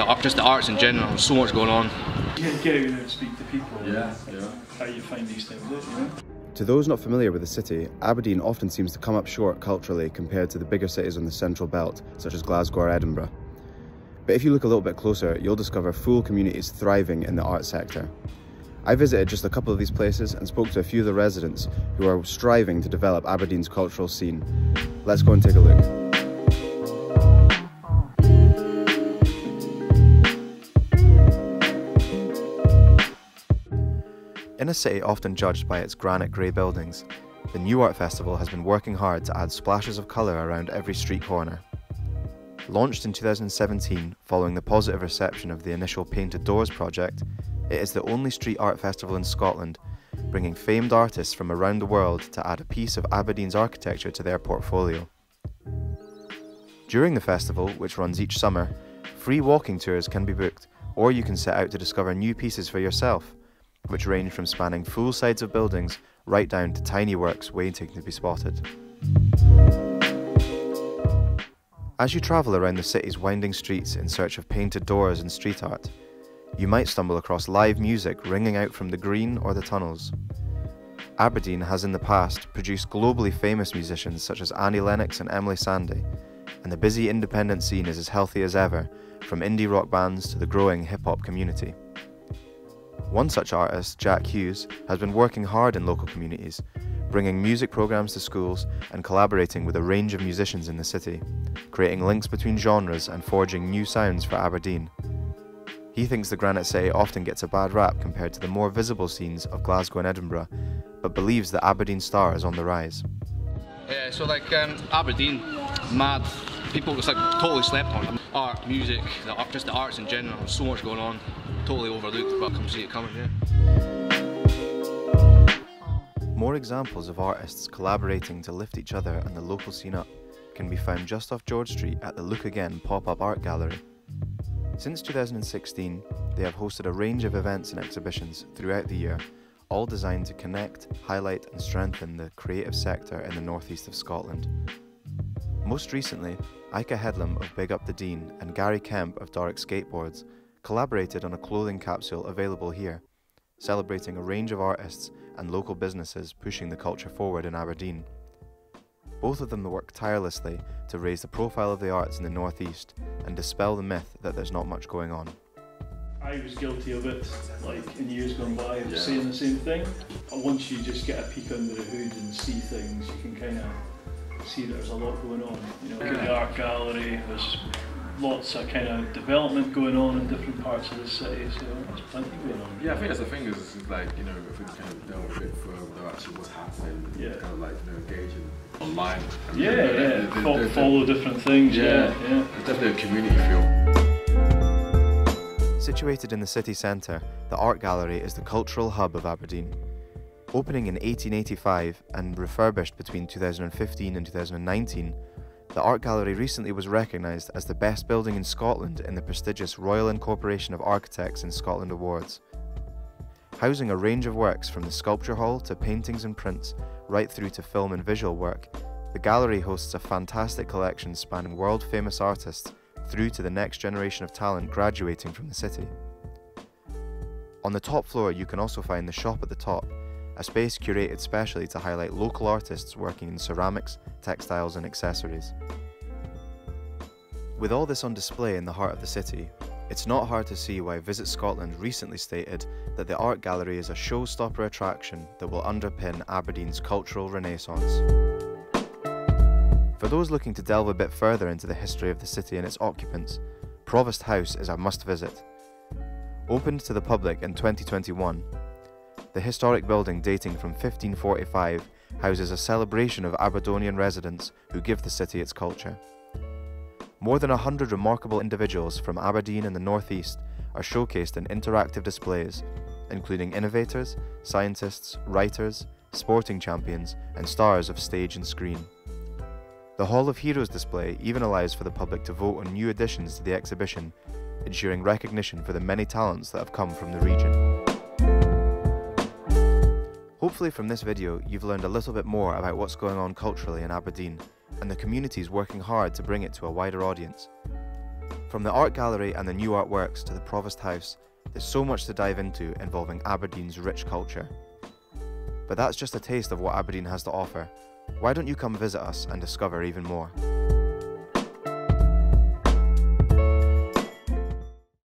The, just the arts in general, there's so much going on. You get out and speak to people. Yeah, yeah. How you find these things out, you know? To those not familiar with the city, Aberdeen often seems to come up short culturally compared to the bigger cities on the central belt, such as Glasgow or Edinburgh. But if you look a little bit closer, you'll discover full communities thriving in the arts sector. I visited just a couple of these places and spoke to a few of the residents who are striving to develop Aberdeen's cultural scene. Let's go and take a look. In a city often judged by its granite grey buildings, the Nuart Festival has been working hard to add splashes of colour around every street corner. Launched in 2017 following the positive reception of the initial Painted Doors project, it is the only street art festival in Scotland, bringing famed artists from around the world to add a piece of Aberdeen's architecture to their portfolio. During the festival, which runs each summer, free walking tours can be booked, or you can set out to discover new pieces for yourself, which range from spanning full sides of buildings right down to tiny works waiting to be spotted. As you travel around the city's winding streets in search of painted doors and street art, you might stumble across live music ringing out from the green or the tunnels. Aberdeen has in the past produced globally famous musicians such as Annie Lennox and Emeli Sandé, and the busy independent scene is as healthy as ever, from indie rock bands to the growing hip hop community. One such artist, Jack Hughes, has been working hard in local communities, bringing music programs to schools and collaborating with a range of musicians in the city, creating links between genres and forging new sounds for Aberdeen. He thinks the Granite City often gets a bad rap compared to the more visible scenes of Glasgow and Edinburgh, but believes that Aberdeen star is on the rise. Yeah, so like um, Aberdeen, mad. People just like totally slept on. Art, music, the art, just the arts in general. So much going on. Totally overlooked, but come see it coming. Yeah. More examples of artists collaborating to lift each other and the local scene up can be found just off George Street at the Look Again pop-up art gallery. Since 2016, they have hosted a range of events and exhibitions throughout the year, all designed to connect, highlight and strengthen the creative sector in the northeast of Scotland. Most recently, Ica Headlam of Big Up the Deen and Gary Kemp of Doric Skateboards collaborated on a clothing capsule available here, celebrating a range of artists and local businesses pushing the culture forward in Aberdeen. Both of them work tirelessly to raise the profile of the arts in the northeast and dispel the myth that there's not much going on. I was guilty of it, like in years gone by, of Yeah. saying the same thing. But once you just get a peek under the hood and see things, you can kind of see there's a lot going on. You know, the art gallery, there's lots of kind of development going on in different parts of the city, so there's plenty going on. Yeah, I think that's the thing is, is like, you know, if we kind of delve a bit further actually what's happening, Yeah. kind of like, you know, engaging online. I mean, Yeah, there- yeah, there- fo- there- follow different things, yeah, Yeah. yeah. There's definitely a community feel. Situated in the city centre, the art gallery is the cultural hub of Aberdeen. Opening in 1885 and refurbished between 2015 and 2019, the art gallery recently was recognised as the best building in Scotland in the prestigious Royal Incorporation of Architects in Scotland Awards. Housing a range of works from the sculpture hall to paintings and prints, right through to film and visual work, the gallery hosts a fantastic collection spanning world famous artists through to the next generation of talent graduating from the city. On the top floor, you can also find the shop at the top, a space curated specially to highlight local artists working in ceramics, textiles, and accessories. With all this on display in the heart of the city, it's not hard to see why Visit Scotland recently stated that the art gallery is a showstopper attraction that will underpin Aberdeen's cultural renaissance. For those looking to delve a bit further into the history of the city and its occupants, Provost House is a must visit. Opened to the public in 2021, the historic building dating from 1545 houses a celebration of Aberdonian residents who give the city its culture. More than a hundred remarkable individuals from Aberdeen and the Northeast are showcased in interactive displays, including innovators, scientists, writers, sporting champions, and stars of stage and screen. The Hall of Heroes display even allows for the public to vote on new additions to the exhibition, ensuring recognition for the many talents that have come from the region. Hopefully from this video you've learned a little bit more about what's going on culturally in Aberdeen and the communities working hard to bring it to a wider audience. From the art gallery and the new artworks to the Provost House, there's so much to dive into involving Aberdeen's rich culture. But that's just a taste of what Aberdeen has to offer. Why don't you come visit us and discover even more?